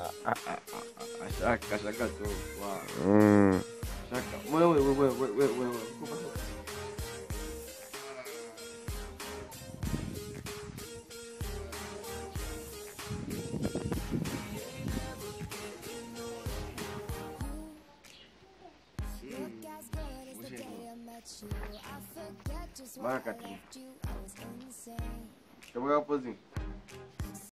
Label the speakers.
Speaker 1: Kama nini? Ndio kwa video.
Speaker 2: Shaka, shaka tu. Wow.
Speaker 1: Mm.
Speaker 2: Shaka. Wewe, wewe, wewe, wewe, wewe. Mara kati. Kamuka pozi.